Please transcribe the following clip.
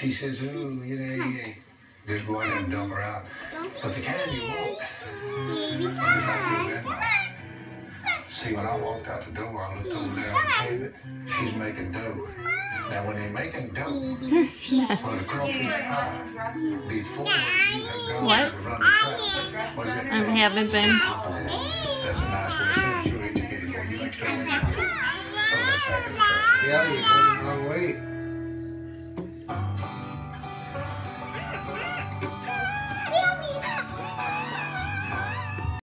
she says, ooh, you know, yeah. Just go ahead and dump her out. But the candy won't. Baby Just like See, when I walked out the door, I looked over there and the. She's making dough. Now, when they're making dough for the crawfish pie, before you have gone What? to run the trap, what is I haven't been. That's a nice way. to get you oh, educated. when you explain that. Yeah, you're going the wrong way.